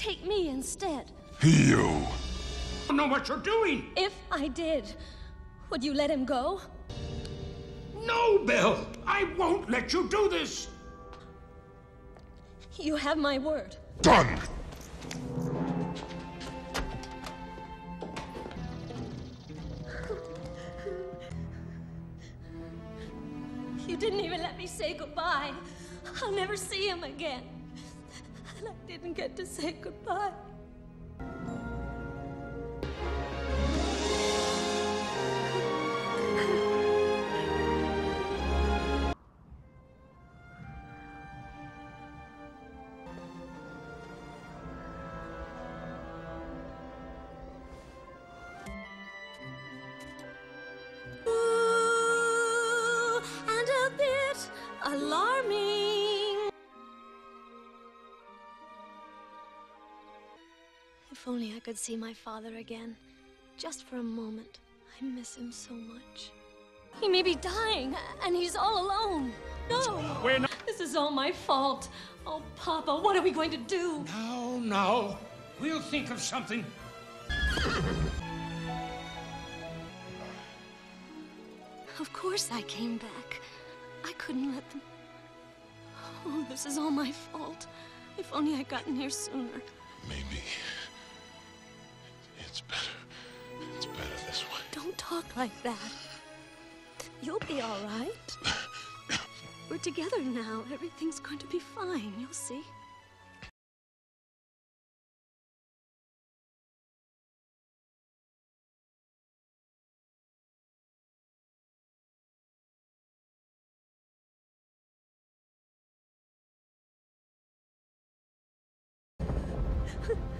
take me instead. You! don't know what you're doing. If I did, would you let him go? No, Belle. I won't let you do this. You have my word. Done! You didn't even let me say goodbye. I'll never see him again. And I didn't get to say goodbye. If only I could see my father again, just for a moment. I miss him so much. He may be dying, and he's all alone. No, We're not. this is all my fault. Oh, Papa, what are we going to do? No, no. We'll think of something. Of course I came back. I couldn't let them. Oh, this is all my fault. If only I'd gotten here sooner. Maybe. It's better. It's better this way. Don't talk like that. You'll be all right. We're together now. Everything's going to be fine. You'll see.